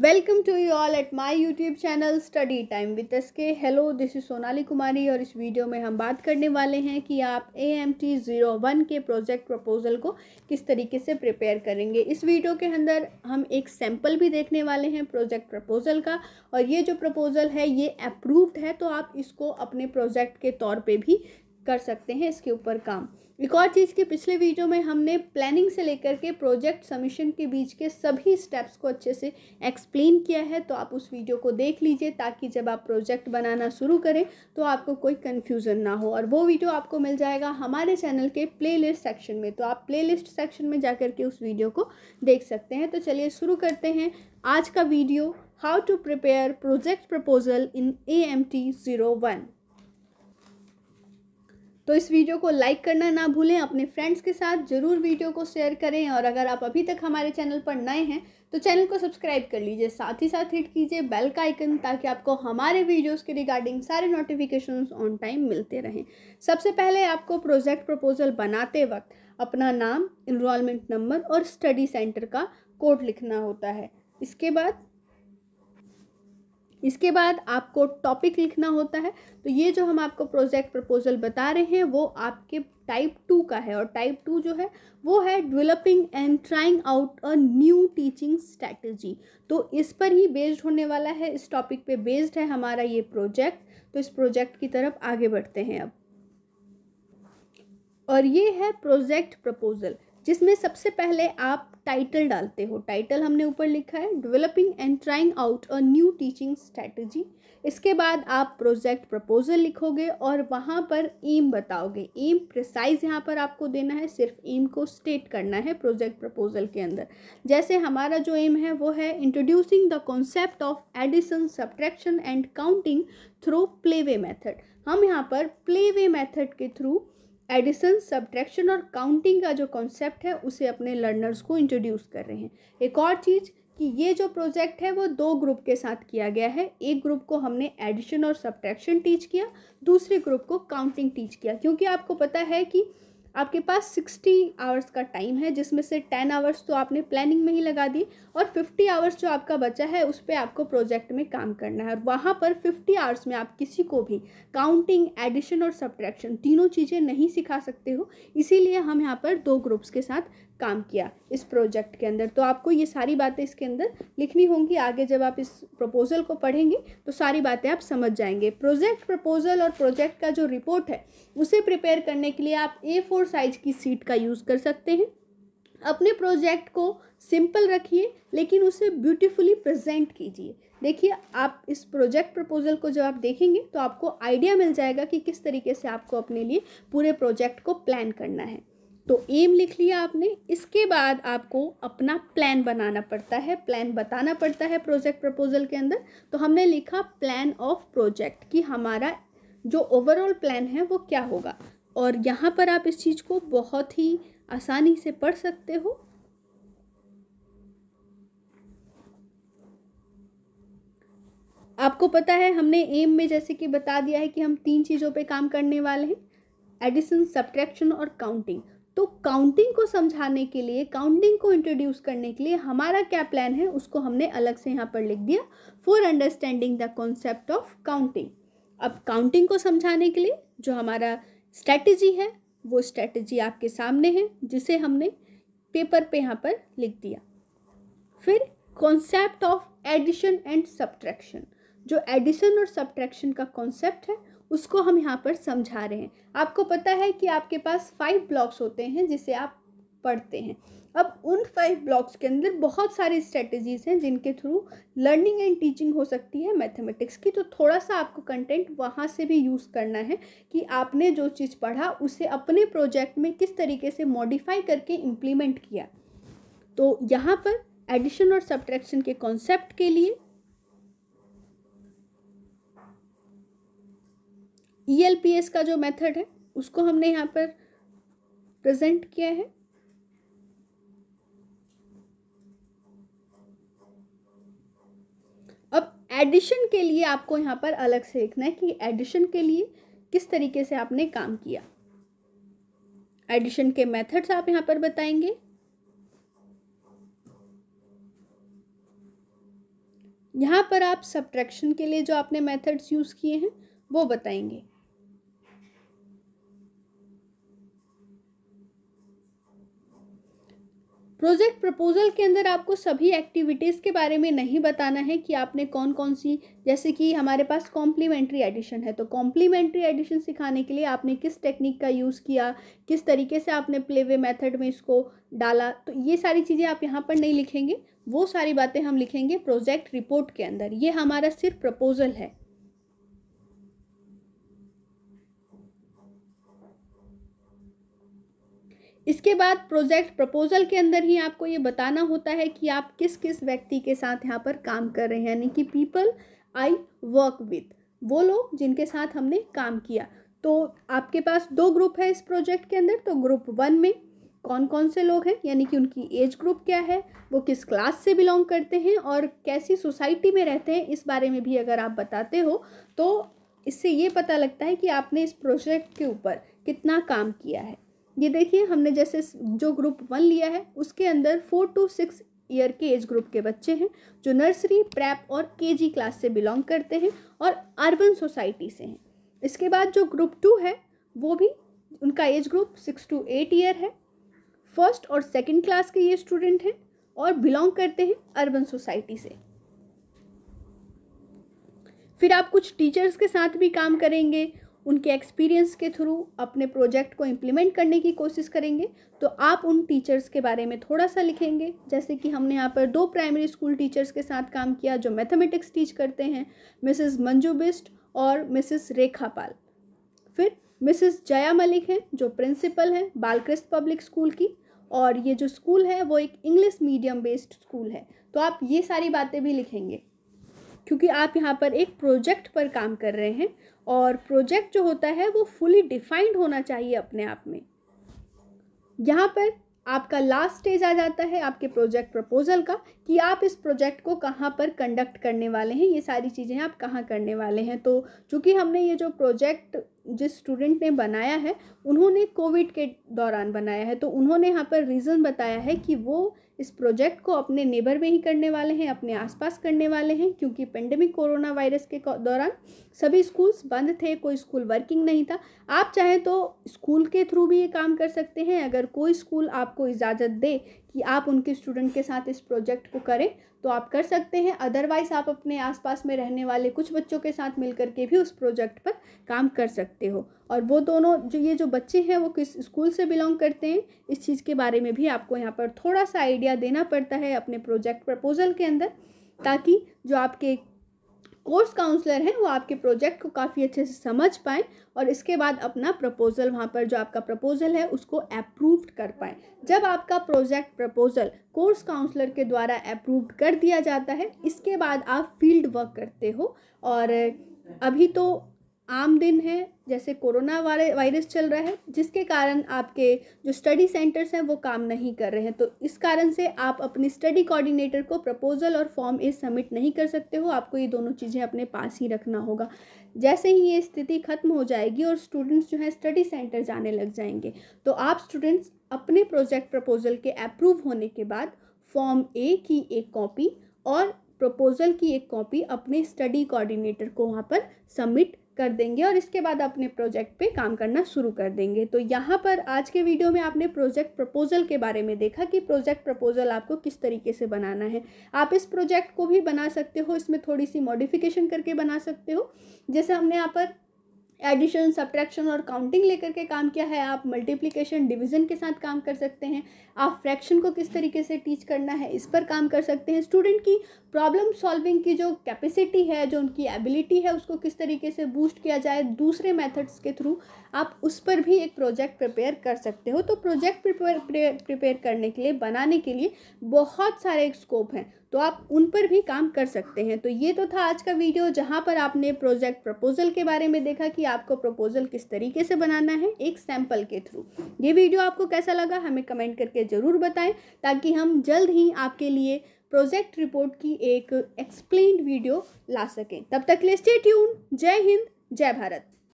Welcome to you all at my YouTube channel study time with S K hello this is Sonali Kumari और इस video में हम बात करने वाले हैं कि आप A M T zero one के प्रोजेक्ट प्रपोजल को किस तरीके से प्रिपेयर करेंगे। इस वीडियो के अंदर हम एक सैंपल भी देखने वाले हैं प्रोजेक्ट प्रपोजल का और ये जो प्रपोजल है, ये अप्रूव्ड है तो आप इसको अपने प्रोजेक्ट के तौर पर भी कर सकते हैं, इसके ऊपर काम। एक और चीज़ की पिछले वीडियो में हमने प्लानिंग से लेकर के प्रोजेक्ट सबमिशन के बीच के सभी स्टेप्स को अच्छे से एक्सप्लेन किया है तो आप उस वीडियो को देख लीजिए ताकि जब आप प्रोजेक्ट बनाना शुरू करें तो आपको कोई कन्फ्यूज़न ना हो। और वो वीडियो आपको मिल जाएगा हमारे चैनल के प्लेलिस्ट सेक्शन में तो आप प्लेलिस्ट सेक्शन में जा के उस वीडियो को देख सकते हैं। तो चलिए शुरू करते हैं आज का video how to prepare project proposal in A M T zero one तो इस वीडियो को लाइक करना ना भूलें, अपने फ्रेंड्स के साथ ज़रूर वीडियो को शेयर करें और अगर आप अभी तक हमारे चैनल पर नए हैं तो चैनल को सब्सक्राइब कर लीजिए। साथ ही साथ हिट कीजिए बेल का आइकन ताकि आपको हमारे वीडियोस के रिगार्डिंग सारे नोटिफिकेशंस ऑन टाइम मिलते रहें। सबसे पहले आपको प्रोजेक्ट प्रपोजल बनाते वक्त अपना नाम इनरोलमेंट नंबर और स्टडी सेंटर का कोड लिखना होता है। इसके बाद इसके बाद आपको टॉपिक लिखना होता है। तो ये जो हम आपको प्रोजेक्ट प्रपोजल बता रहे हैं, वो आपके टाइप टू का है और टाइप टू जो है, वो है developing and trying out a new teaching strategy तो इस पर ही बेस्ड होने वाला है, इस टॉपिक पे बेस्ड है हमारा ये प्रोजेक्ट तो इस प्रोजेक्ट की तरफ़ आगे बढ़ते हैं अब। और ये है प्रोजेक्ट प्रपोजल जिसमें सबसे पहले आप टाइटल डालते हो। टाइटल हमने ऊपर लिखा है developing and trying out a new teaching strategy इसके बाद आप प्रोजेक्ट प्रपोजल लिखोगे और वहाँ पर एम बताओगे। एम प्रिसाइज यहाँ पर आपको देना है, सिर्फ़ एम को स्टेट करना है प्रोजेक्ट प्रपोजल के अंदर। जैसे हमारा जो एम है, वो है introducing the concept of addition subtraction and counting through playway method हम यहाँ पर प्लेवे मेथड के थ्रू एडिशन, सब्ट्रैक्शन और काउंटिंग का जो कॉन्सेप्ट है, उसे अपने लर्नर्स को इंट्रोड्यूस कर रहे हैं। एक और चीज़ कि ये जो प्रोजेक्ट है, वो दो ग्रुप के साथ किया गया है। एक ग्रुप को हमने एडिशन और सब्ट्रैक्शन टीच किया, दूसरे ग्रुप को काउंटिंग टीच किया। क्योंकि आपको पता है कि आपके पास सिक्सटी आवर्स का टाइम है, जिसमें से टेन आवर्स तो आपने प्लानिंग में ही लगा दी और फिफ्टी आवर्स जो आपका बचा है, उस पर आपको प्रोजेक्ट में काम करना है। और वहाँ पर फिफ्टी आवर्स में आप किसी को भी काउंटिंग, एडिशन और सब्ट्रैक्शन तीनों चीज़ें नहीं सिखा सकते हो। इसीलिए हम यहाँ पर दो ग्रुप्स के साथ काम किया इस प्रोजेक्ट के अंदर। तो आपको ये सारी बातें इसके अंदर लिखनी होंगी। आगे जब आप इस प्रपोजल को पढ़ेंगे तो सारी बातें आप समझ जाएँगे। प्रोजेक्ट प्रपोजल और प्रोजेक्ट का जो रिपोर्ट है, उसे प्रिपेयर करने के लिए आप ए फोर साइज़ की सीट का यूज़ कर सकते हैं। अपने प्रोजेक्ट को सिंपल रखिए, लेकिन उसे ब्यूटीफुली प्रेजेंट कीजिए। देखिए, आप इस प्रोजेक्ट प्रपोजल को जब आप देखेंगे तो आपको आइडिया मिल जाएगा कि किस तरीके से आपको अपने लिए पूरे प्रोजेक्ट को प्लान करना है। तो एम लिख लिया आपने। इसके बाद आपको अपना प्लान बनाना पड़ता है। प्लान बताना पड़ता है प्रोजेक्ट प्रपोजल के अंदर। तो हमने लिखा प्लान ऑफ़ प्रोजेक्ट कि हमारा जो ओवरऑल प्लान है वो क्या होगा। और यहाँ पर आप इस चीज़ को बहुत ही आसानी से पढ़ सकते हो। आपको पता है हमने एम में जैसे कि बता दिया है कि हम तीन चीज़ों पे काम करने वाले हैं। एडिशन सब्ट्रैक्शन और काउंटिंग तो काउंटिंग को समझाने के लिए काउंटिंग को इंट्रोड्यूस करने के लिए हमारा क्या प्लान है, उसको हमने अलग से यहाँ पर लिख दिया। For understanding the concept of counting अब काउंटिंग को समझाने के लिए जो हमारा स्ट्रैटेजी है, वो स्ट्रैटेजी आपके सामने है, जिसे हमने पेपर पे यहाँ पर लिख दिया। फिर concept of addition and subtraction जो एडिशन और सब्ट्रैक्शन का कॉन्सेप्ट है उसको हम यहाँ पर समझा रहे हैं। आपको पता है कि आपके पास फाइव ब्लॉक्स होते हैं जिसे आप पढ़ते हैं। अब उन फाइव ब्लॉक्स के अंदर बहुत सारी स्ट्रेटजीज हैं जिनके थ्रू लर्निंग एंड टीचिंग हो सकती है मैथमेटिक्स की। तो थोड़ा सा आपको कंटेंट वहाँ से भी यूज़ करना है कि आपने जो चीज़ पढ़ा, उसे अपने प्रोजेक्ट में किस तरीके से मॉडिफाई करके इम्प्लीमेंट किया। तो यहाँ पर एडिशन और सब्ट्रैक्शन के कॉन्सेप्ट के लिए ई का जो मेथड है, उसको हमने यहाँ पर प्रेजेंट किया है। अब एडिशन के लिए आपको यहाँ पर अलग से लिखना है कि एडिशन के लिए किस तरीके से आपने काम किया। एडिशन के मेथड्स आप यहाँ पर बताएँगे। यहाँ पर आप सब्ट्रैक्शन के लिए जो आपने मेथड्स यूज़ किए हैं, वो बताएँगे। प्रोजेक्ट प्रपोजल के अंदर आपको सभी एक्टिविटीज़ के बारे में नहीं बताना है कि आपने कौन कौन सी, जैसे कि हमारे पास कॉम्प्लीमेंट्री एडिशन है तो कॉम्प्लीमेंट्री एडिशन सिखाने के लिए आपने किस टेक्निक का यूज़ किया, किस तरीके से आपने प्लेवे मेथड में इसको डाला तो ये सारी चीज़ें आप यहाँ पर नहीं लिखेंगे, वो सारी बातें हम लिखेंगे प्रोजेक्ट रिपोर्ट के अंदर, ये हमारा सिर्फ़ प्रपोजल है। इसके बाद प्रोजेक्ट प्रपोजल के अंदर ही आपको ये बताना होता है कि आप किस किस व्यक्ति के साथ यहाँ पर काम कर रहे हैं, यानी कि पीपल आई वर्क विथ वो लोग जिनके साथ हमने काम किया। तो आपके पास दो ग्रुप है इस प्रोजेक्ट के अंदर तो ग्रुप वन में कौन कौन से लोग हैं, यानी कि उनकी एज ग्रुप क्या है, वो किस क्लास से बिलोंग करते हैं और कैसी सोसाइटी में रहते हैं, इस बारे में भी अगर आप बताते हो तो इससे ये पता लगता है कि आपने इस प्रोजेक्ट के ऊपर कितना काम किया है। ये देखिए, हमने जैसे जो ग्रुप वन लिया है, उसके अंदर फोर टू सिक्स ईयर के एज ग्रुप के बच्चे हैं, जो नर्सरी प्रैप और केजी क्लास से बिलोंग करते हैं और अर्बन सोसाइटी से हैं। इसके बाद जो ग्रुप टू है, वो भी उनका age group six to eight year है। फ़र्स्ट और सेकेंड क्लास के ये स्टूडेंट हैं और बिलोंग करते हैं अर्बन सोसाइटी से। फिर आप कुछ टीचर्स के साथ भी काम करेंगे उनके एक्सपीरियंस के थ्रू अपने प्रोजेक्ट को इम्प्लीमेंट करने की कोशिश करेंगे। तो आप उन टीचर्स के बारे में थोड़ा सा लिखेंगे। जैसे कि हमने यहाँ पर दो प्राइमरी स्कूल टीचर्स के साथ काम किया जो मैथमेटिक्स टीच करते हैं मिसेस मंजू बिस्ट और मिसेस रेखा पाल। फिर मिसेस जया मलिक हैं, जो प्रिंसिपल हैं बालकृष्ण पब्लिक स्कूल की और ये जो स्कूल है वो एक इंग्लिश मीडियम बेस्ड स्कूल है। तो आप ये सारी बातें भी लिखेंगे। क्योंकि आप यहाँ पर एक प्रोजेक्ट पर काम कर रहे हैं और प्रोजेक्ट जो होता है वो फुली डिफाइंड होना चाहिए अपने आप में। यहाँ पर आपका लास्ट स्टेज आ जाता है आपके प्रोजेक्ट प्रपोजल का कि आप इस प्रोजेक्ट को कहाँ पर कंडक्ट करने वाले हैं, ये सारी चीज़ें आप कहाँ करने वाले हैं। तो चूँकि हमने ये जो प्रोजेक्ट जिस स्टूडेंट ने बनाया है, उन्होंने कोविड के दौरान बनाया है। तो उन्होंने यहाँ पर रीज़न बताया है कि वो इस प्रोजेक्ट को अपने नेबर में ही करने वाले हैं, अपने आसपास करने वाले हैं, क्योंकि पेंडेमिक कोरोना वायरस के दौरान सभी स्कूल्स बंद थे, कोई स्कूल वर्किंग नहीं था। आप चाहें तो स्कूल के थ्रू भी ये काम कर सकते हैं। अगर कोई स्कूल आपको इजाज़त दे कि आप उनके स्टूडेंट के साथ इस प्रोजेक्ट को करें तो आप कर सकते हैं। अदरवाइज़ आप अपने आसपास में रहने वाले कुछ बच्चों के साथ मिल के भी उस प्रोजेक्ट पर काम कर सकते हो। और वो दोनों जो ये जो बच्चे हैं, वो किस स्कूल से बिलोंग करते हैं, इस चीज़ के बारे में भी आपको यहाँ पर थोड़ा सा आइडिया देना पड़ता है अपने प्रोजेक्ट प्रपोजल के अंदर, ताकि जो आपके कोर्स काउंसलर हैं, वो आपके प्रोजेक्ट को काफ़ी अच्छे से समझ पाएँ और इसके बाद अपना प्रपोज़ल, वहाँ पर जो आपका प्रपोज़ल है, उसको अप्रूव्ड कर पाएँ। जब आपका प्रोजेक्ट प्रपोज़ल कोर्स काउंसलर के द्वारा अप्रूव्ड कर दिया जाता है, इसके बाद आप फ़ील्ड वर्क करते हो और अभी तो आम दिन है, जैसे कोरोना वायरस चल रहा है, जिसके कारण आपके जो स्टडी सेंटर्स हैं वो काम नहीं कर रहे हैं। तो इस कारण से आप अपनी स्टडी कोऑर्डिनेटर को प्रपोजल और फॉर्म ए सबमिट नहीं कर सकते हो, आपको ये दोनों चीज़ें अपने पास ही रखना होगा। जैसे ही ये स्थिति खत्म हो जाएगी और स्टूडेंट्स जो है स्टडी सेंटर जाने लग जाएँगे तो आप स्टूडेंट्स अपने प्रोजेक्ट प्रपोजल के अप्रूव होने के बाद फॉर्म ए की एक कॉपी और प्रपोजल की एक कॉपी अपने स्टडी कोऑर्डिनेटर को वहाँ पर सबमिट कर देंगे और इसके बाद अपने प्रोजेक्ट पे काम करना शुरू कर देंगे। तो यहाँ पर आज के वीडियो में आपने प्रोजेक्ट प्रपोजल के बारे में देखा कि प्रोजेक्ट प्रपोजल आपको किस तरीके से बनाना है। आप इस प्रोजेक्ट को भी बना सकते हो, इसमें थोड़ी सी मॉडिफिकेशन करके बना सकते हो। जैसे हमने यहाँ पर एडिशन, सब्ट्रैक्शन और काउंटिंग लेकर के काम किया है। आप मल्टीप्लिकेशन डिवीज़न के साथ काम कर सकते हैं। आप फ्रैक्शन को किस तरीके से टीच करना है, इस पर काम कर सकते हैं। स्टूडेंट की प्रॉब्लम सॉल्विंग की जो कैपेसिटी है, जो उनकी एबिलिटी है, उसको किस तरीके से बूस्ट किया जाए दूसरे मेथड्स के थ्रू, आप उस पर भी एक प्रोजेक्ट प्रिपेयर कर सकते हो। तो प्रोजेक्ट प्रिपेयर प्रिपेयर करने के लिए, बनाने के लिए बहुत सारे स्कोप हैं। तो आप उन पर भी काम कर सकते हैं। तो ये तो था आज का वीडियो जहाँ पर आपने प्रोजेक्ट प्रपोजल के बारे में देखा कि आपको प्रपोजल किस तरीके से बनाना है एक सैंपल के थ्रू। ये वीडियो आपको कैसा लगा हमें कमेंट करके ज़रूर बताएँ ताकि हम जल्द ही आपके लिए प्रोजेक्ट रिपोर्ट की एक एक्सप्लेन वीडियो ला सकें। तब तक ले स्टे ट्यून जय हिंद, जय भारत।